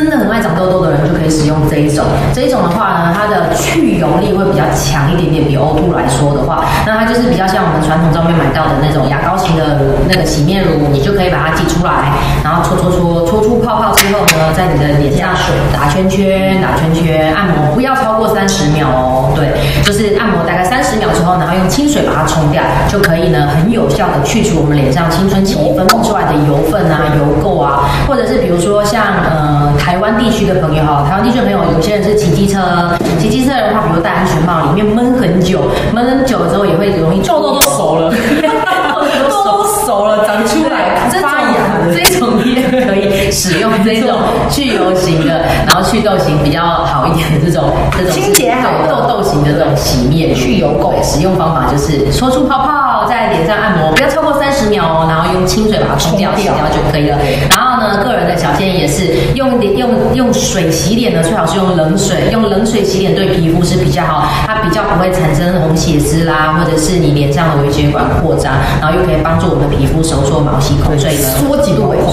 真的很爱长痘痘的人就可以使用这一种。这一种的话呢，它的去油力会比较强一点点，比欧度来说的话，那它就是比较像我们传统上面买到的那种牙膏型的那个洗面乳，你就可以把它挤出来，然后搓搓搓搓出泡泡之后呢，在你的脸上水打圈圈，打圈圈按摩，不要超过三十秒哦。对，就是按摩大概三十秒之后，然后用清水把它冲掉，就可以呢很有效的去除我们脸上青春期分泌出来的油分啊、油垢啊，或者是比如说像湾地区的朋友哈，台湾地区的朋友有些人是骑机车，骑机车的话，比如戴安全帽，里面闷很久，闷很久了之后也会容易痘痘都熟了，痘痘都熟了，长出来，这种这种你也可以使用这种去油型的，然后祛痘型比较好一点的这种这种清洁好的。痘痘型的这种洗面去油垢，使用方法就是搓出泡泡，在脸上按摩，不要超过三十秒哦，然后用清水把它冲掉，洗掉。掉就可以了。然后呢，个人用水洗脸呢，最好是用冷水，用冷水洗脸对皮肤是比较好，它比较不会产生红血丝啦，或者是你脸上的微血管扩张，然后又可以帮助我们皮肤收缩毛细孔，所以呢缩紧毛孔